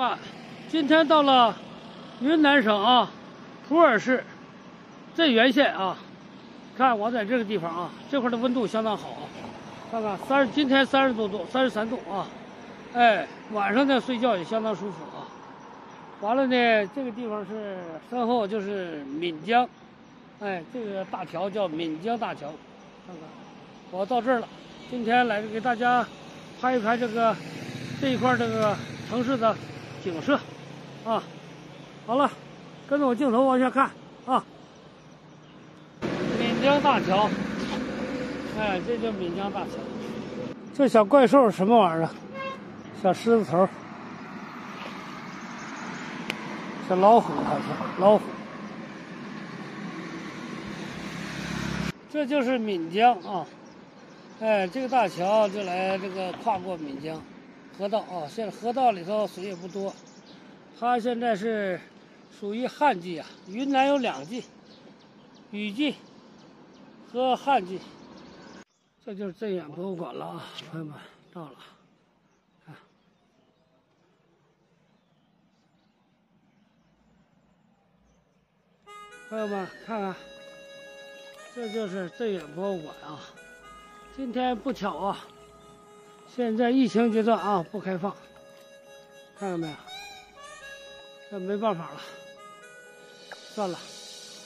们，今天到了云南省啊普洱市镇原县啊，看我在这个地方啊，这块的温度相当好啊，看看三今天三十多度，三十三度啊，哎，晚上呢睡觉也相当舒服啊。完了呢，这个地方是身后就是闽江，哎，这个大桥叫闽江大桥，看看，我到这儿了，今天来给大家拍一拍这个这一块这个城市的景色，啊，好了，跟着我镜头往下看啊，闽江大桥，哎，这叫闽江大桥，这小怪兽什么玩意儿啊？小狮子头。小老虎好像老虎，这就是闽江啊！哎，这个大桥就来这个跨过闽江河道啊。现在河道里头水也不多，它现在是属于旱季啊。云南有两季，雨季和旱季。这就是镇远博物馆了啊，朋友们，到了。朋友们，看看，这就是镇远博物馆啊。今天不巧啊，现在疫情阶段啊，不开放。看到没有？这没办法了，算了，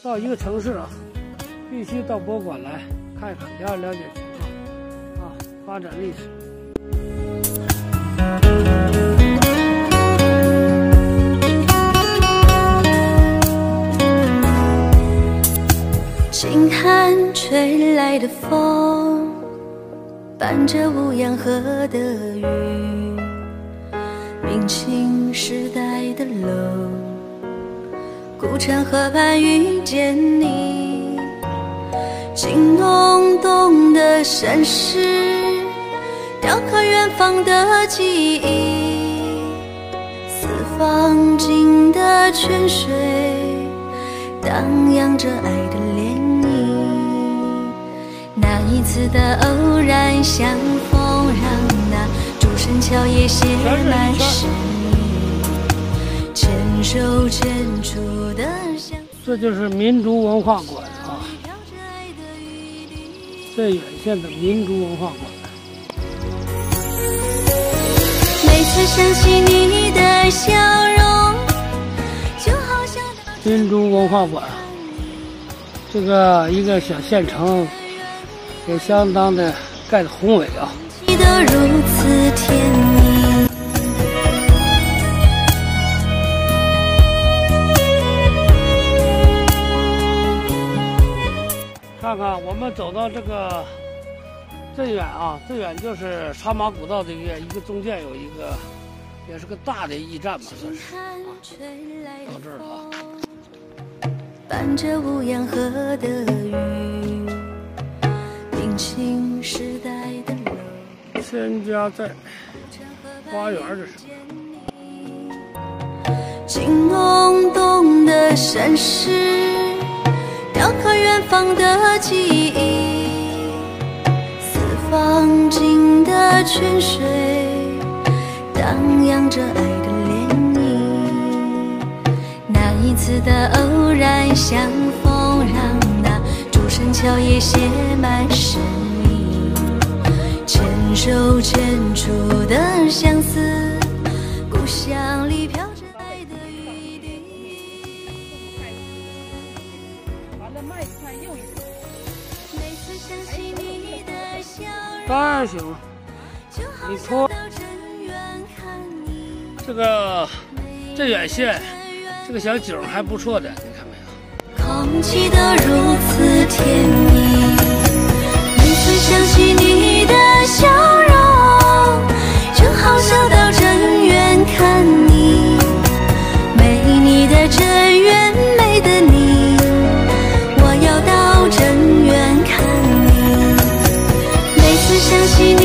到一个城市啊，必须到博物馆来看一看，了解了解情况啊，发展历史。轻寒吹来的风，伴着五羊河的雨，明清时代的楼，古城河畔遇见你，情浓浓的山石，雕刻远方的记忆，四方静的泉水，荡漾着爱的涟漪。那一次的偶然相逢，让那竹 sơn 桥也写满的。这就是民族文化馆啊，在远县的民族文化馆。每次想起你的笑容，就好像民族文化馆，这个一个小县城。也相当的盖的宏伟啊！记得如此甜蜜。看看，我们走到这个最远啊，最远就是茶马古道的一个一个中间有一个，也是个大的驿站嘛，算是啊。到这儿了啊。伴着五羊河的雨。新时代的楼，千家寨花园这是。情浓浓的山石，雕刻远方的记忆。四方静的泉水，荡漾着爱的涟漪。那一次的偶然相逢，山桥也写满诗意，牵手牵出的相思，故乡里飘着爱的雨滴。把那麦子看右一点。每次想起你的笑容，当然行了。你拖。这个镇远县，这个小景还不错的。记得如此甜蜜，每次想起你的笑容，就好想到正远看你，美丽的正远，美的你，我要到正远看你，每次想起你。